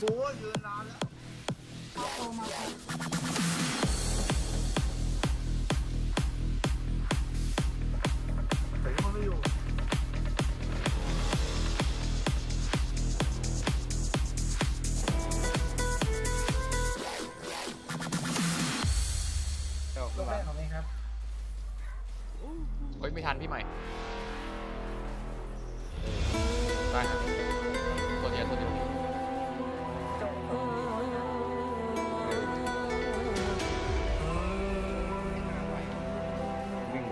โอ้ยืนนานแล้วมาโตมาโตเฮ้ยไม่ทันพี่ใหม่ได้ครับตัวเดียวตัวเดียว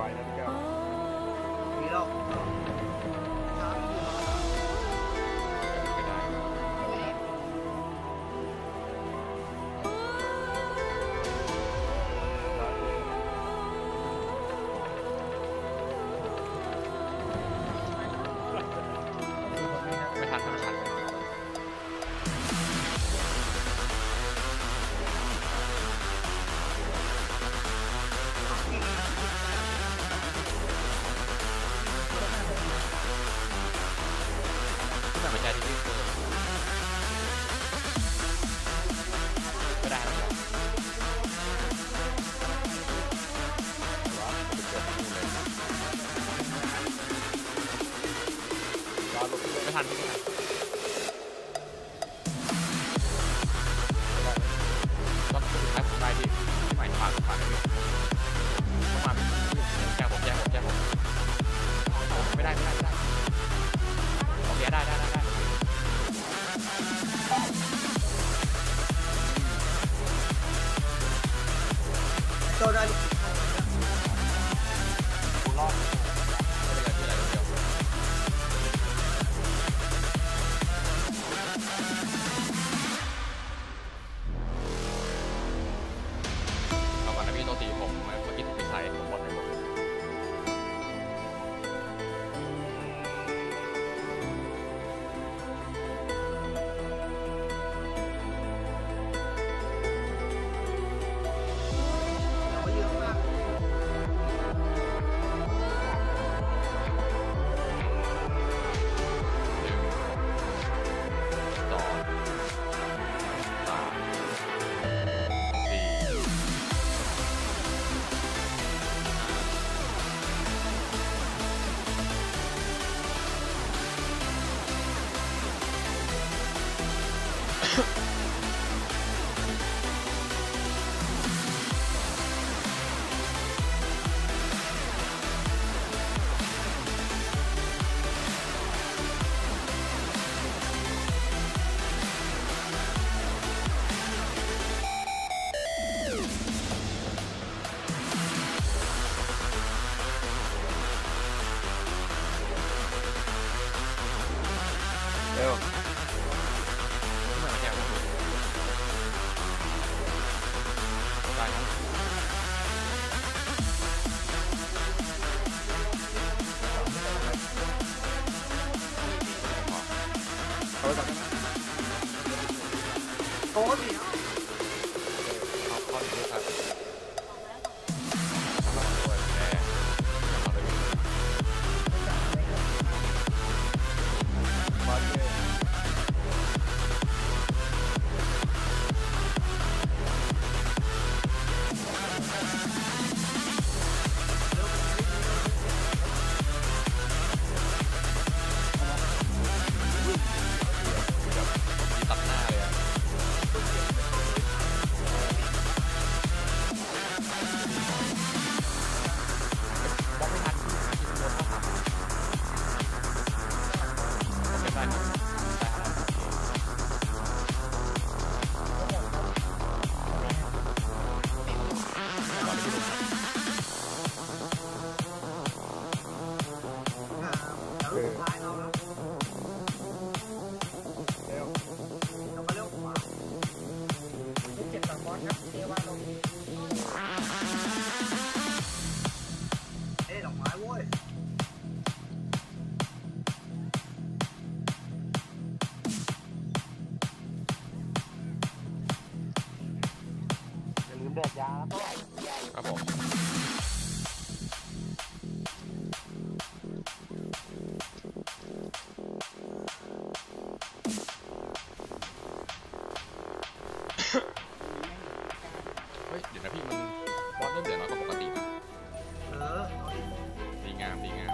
You know. go. Oh. Up. ทัน Yeah. ยาแล้วก็ครับผมเฮ้ย เดี๋ยวนะพี่มันบอสเริ่มเดือดร้อนกว่ปกตินะเออ ดีงามดีงาม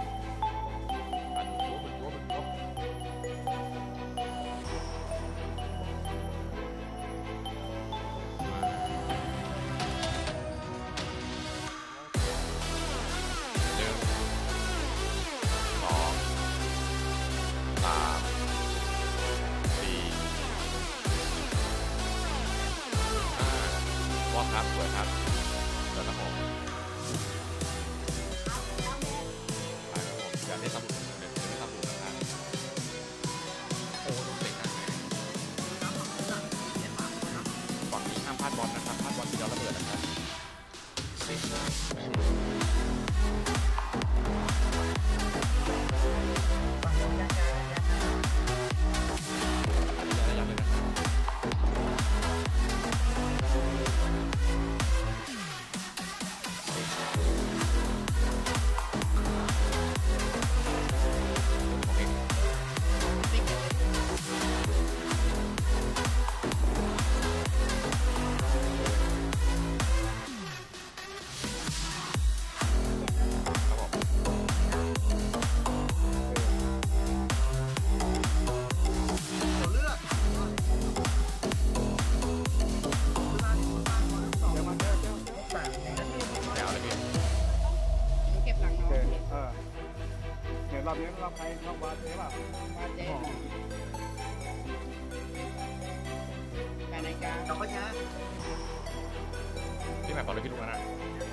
cara, bora aqui no Guará.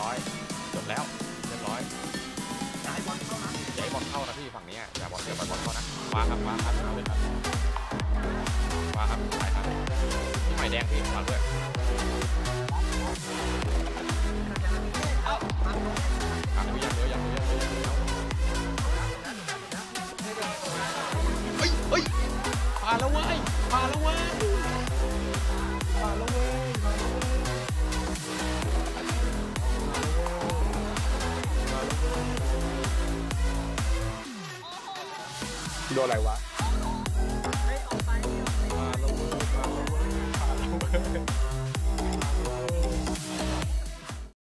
ร้อยจบแล้วเรียบร้อยใหญ่บอลเข้านะย้ายบอลเข้านะพี่ฝั่งนี้ใหญ่บอลเสียบอลเข้านะมาครับมาครับมาเลยครับขวาครับซ้ายครับที่ใหม่แดงพี่มาด้วย 多来玩。